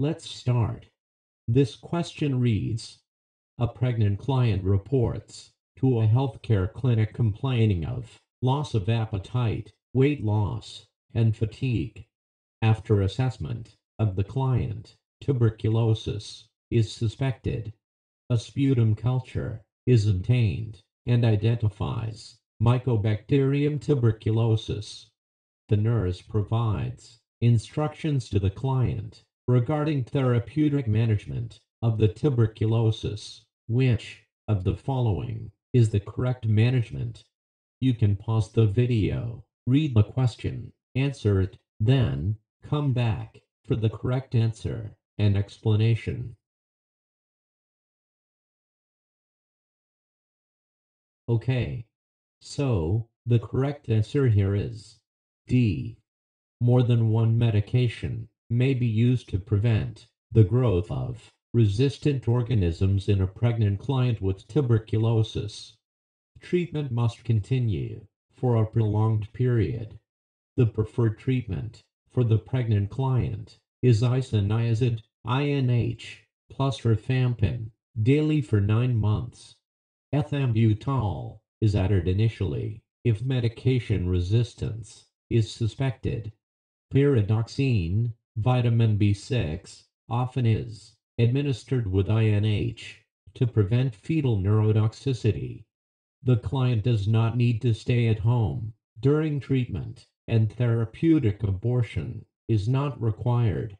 Let's start. This question reads A pregnant client reports to a healthcare clinic complaining of loss of appetite, weight loss, and fatigue. After assessment of the client, tuberculosis is suspected. A sputum culture is obtained and identifies Mycobacterium tuberculosis. The nurse provides instructions to the client regarding therapeutic management of the tuberculosis. Which of the following is the correct management? You can pause the video, read the question, answer it, then come back for the correct answer and explanation. Okay. So, the correct answer here is D. More than one medication may be used to prevent the growth of resistant organisms in a pregnant client with tuberculosis. Treatment must continue for a prolonged period. The preferred treatment for the pregnant client is isoniazid INH plus rifampin daily for 9 months. Ethambutol is added initially if medication resistance is suspected. Pyridoxine, vitamin B6, often is administered with INH to prevent fetal neurotoxicity. The client does not need to stay at home during treatment, and therapeutic abortion is not required.